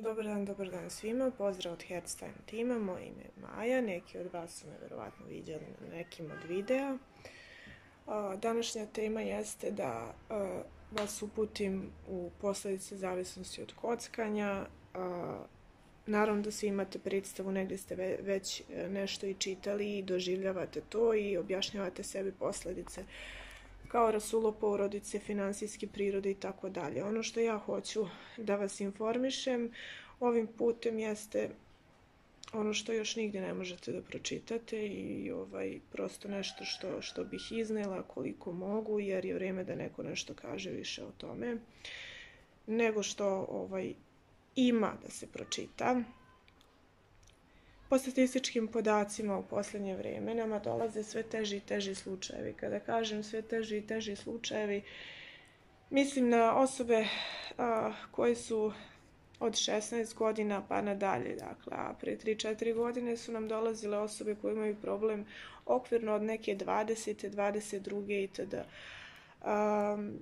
Dobar dan, dobar dan svima. Pozdrav od Headstime tima. Moje ime je Maja. Neki od vas su me verovatno vidjeli na nekim od videa. Današnja tema jeste da vas uputim u posledice zavisnosti od kockanja. Naravno da svi imate predstavu, negde ste već e, nešto i čitali i doživljavate to i objašnjavate sebi posledice kao rasulo porodice, finansijske prirode i tako dalje. Ono što ja hoću da vas informišem ovim putem jeste ono što još nigde ne možete da pročitate i ovaj prosto nešto što, što bih iznela koliko mogu jer je vreme da neko nešto kaže više o tome nego što ovaj ima da se pročita. Po statističkim podacima u poslednje vreme nama dolaze sve teži i teži slučajevi. Kada kažem sve teži i teži slučajevi, mislim na osobe a, koje su od 16 godina pa nadalje. Dakle, a pre 3-4 godine su nam dolazile osobe koje imaju problem okvirno od neke 20. 22. itd. Um,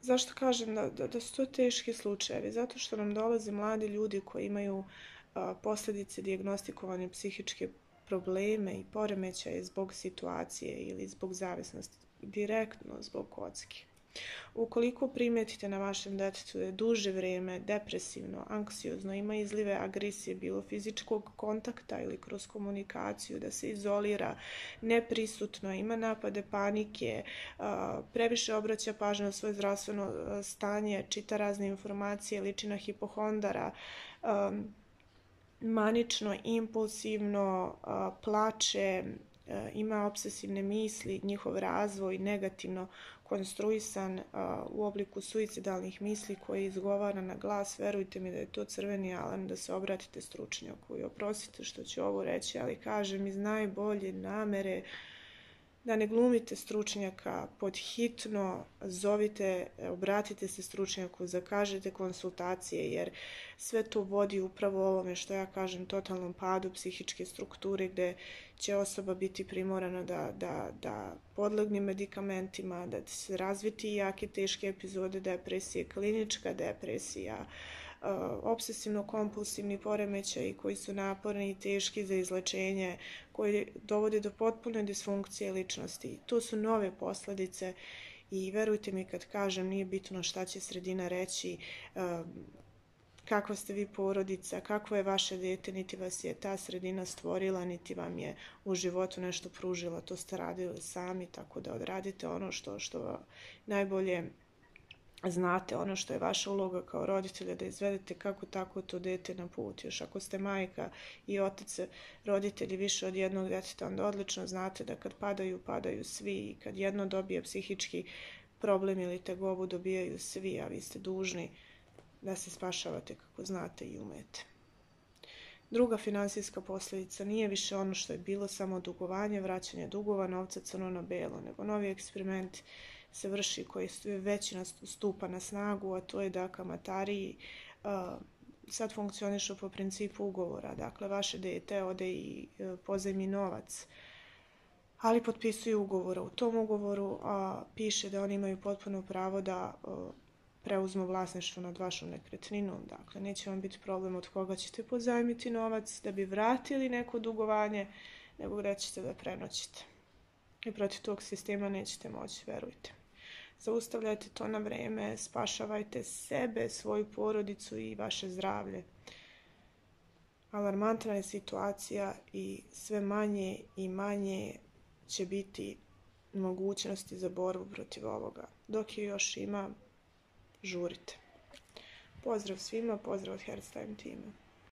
zašto kažem da, da, da su to teški slučajevi? Zato što nam dolaze mladi ljudi koji imaju posledice diagnostikovane psihičke probleme i poremećaje zbog situacije ili zbog zavisnosti, direktno zbog kocki. Ukoliko primetite na vašem detetu da je duže vreme depresivno, anksiozno, ima izlive agresije, bilo fizičkog kontakta ili kroz komunikaciju, da se izolira, neprisutno, ima napade panike, previše obraća pažnju na svoje zdravstveno stanje, čita razne informacije, liči na hipohondara, manično, impulsivno, plače, ima obsesivne misli, njihov razvoj negativno konstruisan u obliku suicidalnih misli koje izgovara na glas, verujte mi da je to crveni alarm da se obratite stručnjaku i oprostite što ću ovo reći, ali kažem iz najbolje namere da ne glumite stručnjaka, pod hitno zovite, obratite se stručnjaku, zakažete konsultacije, jer sve to vodi upravo ovome što ja kažem totalnom padu psihičke strukture gde će osoba biti primorana da, da, da podlegne medikamentima, da se razviti jake teške epizode depresije, klinička depresija, obsesivno-kompulsivni poremećaji koji su naporni i teški za izlečenje, koji dovode do potpune disfunkcije ličnosti. To su nove posledice i verujte mi kad kažem nije bitno šta će sredina reći, kakva ste vi porodica, kakvo je vaše dete, niti vas je ta sredina stvorila, niti vam je u životu nešto pružila, to ste radili sami, tako da odradite ono što, što najbolje znate ono što je vaša uloga kao roditelja da izvedete kako tako to dete na put. Još ako ste majka i otac roditelji više od jednog deteta, onda odlično znate da kad padaju, padaju svi i kad jedno dobije psihički problem ili tegobu dobijaju svi, a vi ste dužni da se spašavate kako znate i umete. Druga finansijska posljedica nije više ono što je bilo samo dugovanje, vraćanje dugova, novca crno na belo, nego novi eksperiment se vrši, koji već stupa na snagu, a to je da kamatari sad funkcionišu po principu ugovora. Dakle, vaše dete ode i uh, pozajmi novac, ali potpisuju ugovor. U tom ugovoru a, piše da oni imaju potpuno pravo da uh, preuzmu vlasništvo nad vašom nekretninom. Dakle, neće vam biti problem od koga ćete pozajmiti novac da bi vratili neko dugovanje, nego gde ćete da prenoćite. I protiv tog sistema nećete moći, verujte. Zaustavljajte to na vreme, spašavajte sebe, svoju porodicu i vaše zdravlje. Alarmantna je situacija i sve manje i manje će biti mogućnosti za borbu protiv ovoga. Dok je još ima, žurite. Pozdrav svima, pozdrav od Hairstyle tima.